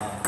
tay